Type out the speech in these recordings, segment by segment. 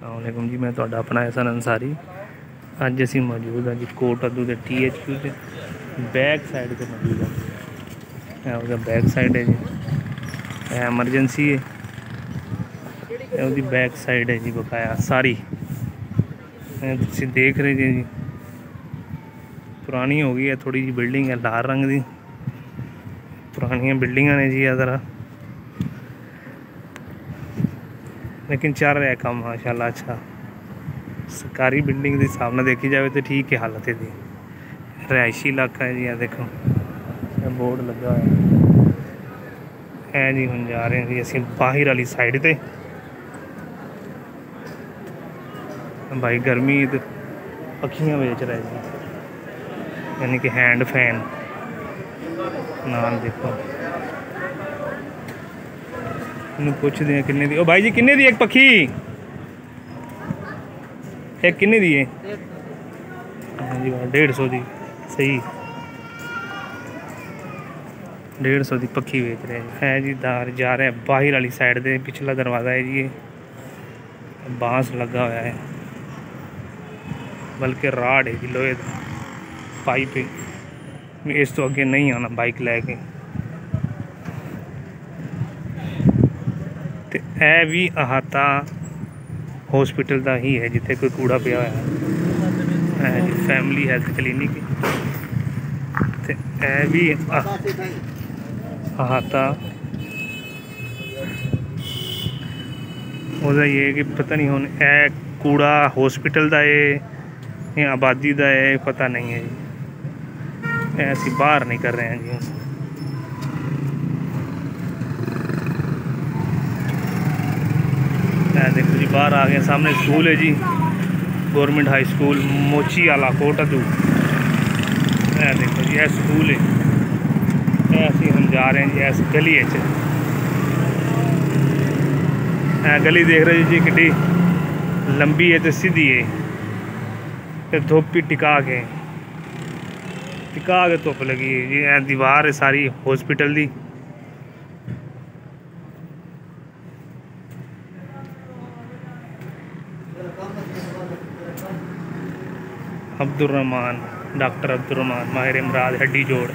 ਅਸਲਾਮੁਅਲੈਕੁਮ ਜੀ ਮੈਂ ਤੁਹਾਡਾ ਆਪਣਾ ਐਸਨ ਅਨਸਾਰੀ ਅੱਜ ਅਸੀਂ ਮੌਜੂਦ ਹਾਂ ਜੀ ਕੋਟ ਅਦੂ ਦੇ ਟੀਐਚਕਿਊ ਦੇ ਬੈਕ ਸਾਈਡ ਤੇ ਮੌਜੂਦ ਹਾਂ ਇਹ ਉਹਦਾ ਬੈਕ ਸਾਈਡ ਹੈ ਜੀ ਇਹ ਐਮਰਜੈਂਸੀ ਹੈ ਇਹ ਉਹਦੀ ਬੈਕ ਸਾਈਡ ਹੈ ਜੀ ਬਕਾਇਆ ਸਾਰੀ ਇਹ ਤੁਸੀਂ ਦੇਖ ਰਹੇ ਜੀ ਜੀ ਪੁਰਾਣੀ ਹੋ ਗਈ ਹੈ ਥੋੜੀ ਜੀ ਬਿਲਡਿੰਗ ਹੈ ਲਾਲ ਰੰਗ ਦੀ ਪੁਰਾਣੀਆਂ ਬਿਲਡਿੰਗਾਂ ਨੇ ਜੀ ਇਹ ਜ਼ਰਾ ਲੇਕਿਨ ਚੱਲ ਰਿਹਾ ਕੰਮ, ਮਾਸ਼ਾਅੱਲਾ, ਅੱਛਾ। ਸਰਕਾਰੀ ਬਿਲਡਿੰਗ ਦੇ ਹਿਸਾਬ ਨਾਲ ਦੇਖੀ ਜਾਵੇ ਤੇ ਠੀਕ ਹੈ ਹਾਲਤ ਇਹਦੀ। ਰਿਹਾਇਸ਼ੀ ਇਲਾਕਾ ਹੈ ਜੀ ਆ ਦੇਖੋ। ਇਹ ਬੋਰਡ ਲੱਗਾ ਹੋਇਆ। ਹੈ ਜੀ ਹੁਣ ਜਾ ਰਹੇ ਹਾਂ ਜੀ ਅਸੀਂ ਬਾਹਰ ਵਾਲੀ ਸਾਈਡ ਤੇ। ਭਾਈ ਗਰਮੀ ਤੇ ਪੱਖੀਆਂ ਵੇਚ ਰਹੇ ਜੀ ਯਾਨੀ ਕਿ ਹੈਂਡ ਫੈਨ ਨਾਲ ਦੇਖੋ। ਇਹਨੂੰ ਪੁੱਛਦੇ ਆ ਕਿੰਨੇ ਦੀ, ਉਹ ਭਾਈ ਜੀ ਕਿੰਨੇ ਦੀ ਇੱਕ ਪੱਖੀ? ਇਹ ਕਿੰਨੇ ਦੀ ਹੈ? ਹਾਂਜੀ ਵਾ 150 ਦੀ, ਸਹੀ। 150 ਦੀ ਪੱਖੀ ਵੇਚ ਰਹੇ ਹੈ ਜੀ, ਦਾਰ ਜਾ ਰਿਹਾ ਬਾਹਰ ਵਾਲੀ ਸਾਈਡ ਦੇ ਪਿਛਲਾ ਦਰਵਾਜ਼ਾ ਹੈ ਜੀ ਇਹ। ਬਾਂਸ ਲੱਗਾ ਹੋਇਆ ਹੈ। ਬਲਕਿ ਰਾੜ ਹੈ ਜੀ ਲੋਹੇ ਦਾ, ਪਾਈਪ ਹੈ। ਇਸ ਤੋਂ ਅੱਗੇ ਨਹੀਂ ਆਉਣਾ ਬਾਈਕ ਲੈ ਕੇ। ਇਹ ਵੀ ਅਹਾਤਾ ਹਸਪੀਟਲ ਦਾ ਹੀ ਹੈ ਜਿੱਥੇ ਕੋਈ ਕੂੜਾ ਪਿਆ ਹੋਇਆ ਹੈ ਜੀ ਫੈਮਿਲੀ ਹੈਲਥ ਕਲੀਨਿਕ ਤੇ ਇਹ ਵੀ ਅਹ- ਅਹਾਤਾ ਉਹਦਾ ਇਹ ਹੈ ਕਿ ਪਤਾ ਨਹੀਂ ਹੁਣ ਇਹ ਕੂੜਾ ਹਸਪੀਟਲ ਦਾ ਹੈ ਜਾਂ ਆਬਾਦੀ ਦਾ ਹੈ ਪਤਾ ਨਹੀਂ ਹੈ ਜੀ ਇਹ ਅਸੀਂ ਬਾਹਰ ਨਹੀਂ ਕਰ ਰਹੇ ਹਾਂ बाहर आ गए सामने स्कूल है जी। गवर्नमेंट हाई स्कूल, मोची आला कोटदू देखो जी यह स्कूल है। ऐसे हम जा रहे हैं जी ऐसी गली है गली देख रहे जी कि लंबी है तो सीधी है। तो टिका के। टिका के धुप लगी है जी। दीवार है सारी हॉस्पिटल की अब्दुलरमान डॉक्टर अब्दुलरमान माहिर इमराज हड्डी जोड़,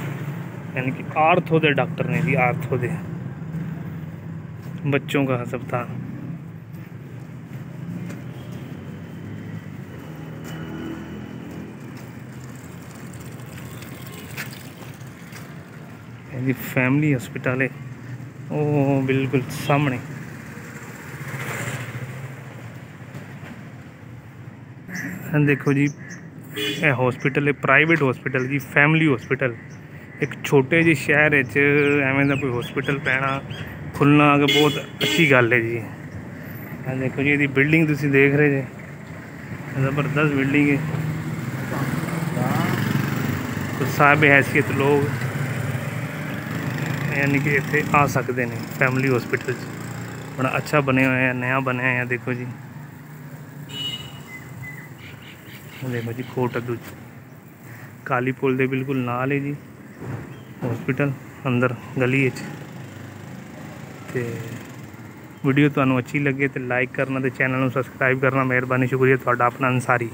यानी कि आर्थो दे डॉक्टर ने भी आर्थो बच्चों का सब फैमिली हॉस्पिटल है ओ, बिल्कुल सामने। देखो जी ਇਹ ਹਸਪੀਟਲ ਹੈ ਪ੍ਰਾਈਵੇਟ ਹਸਪੀਟਲ ਜੀ ਫੈਮਿਲੀ ਹਸਪੀਟਲ ਇੱਕ ਛੋਟੇ ਜਿਹੇ ਸ਼ਹਿਰ ਵਿੱਚ ਐਵੇਂ ਦਾ ਕੋਈ ਹਸਪੀਟਲ ਪੈਣਾ ਖੁੱਲਣਾ ਅਗੇ ਬਹੁਤ ਅੱਛੀ ਗੱਲ ਹੈ ਜੀ। ਆ ਦੇਖੋ ਜੀ, ਇਹਦੀ ਬਿਲਡਿੰਗ ਤੁਸੀਂ ਦੇਖ ਰਹੇ ਜੇ। ਜ਼ਬਰਦਸਤ ਬਿਲਡਿੰਗ ਹੈ। ਤਾਂ ਸਾਹਿਬ ਹੈਸੀਅਤ ਲੋਕ ਯਾਨੀ ਕਿ ਇੱਥੇ ਆ ਸਕਦੇ ਨੇ ਫੈਮਿਲੀ ਹਸਪੀਟਲ 'ਚ। ਬੜਾ ਅੱਛਾ ਬਣਿਆ ਹੋਇਆ ਹੈ ਨਵਾਂ ਬਣਿਆ ਹੋਇਆ, ਦੇਖੋ ਜੀ। ਇਹ ਦੇਖੋ ਜੀ ਕੋਟ ਅਦੂ ਕਾਲੀ ਪੁਲ ਦੇ ਬਿਲਕੁਲ ਨਾਲ ਹੈ ਜੀ। ਹਸਪੀਟਲ ਅੰਦਰ ਗਲੀ ਵਿੱਚ। ਤੇ ਵੀਡੀਓ ਤੁਹਾਨੂੰ ਅੱਛੀ ਲੱਗੇ ਤੇ ਲਾਈਕ ਕਰਨਾ ਤੇ ਚੈਨਲ ਨੂੰ ਸਬਸਕ੍ਰਾਈਬ ਕਰਨਾ। ਮਿਹਰਬਾਨੀ, ਸ਼ੁਕਰੀਆ। ਤੁਹਾਡਾ ਆਪਣਾ ਅਨਸਾਰੀ।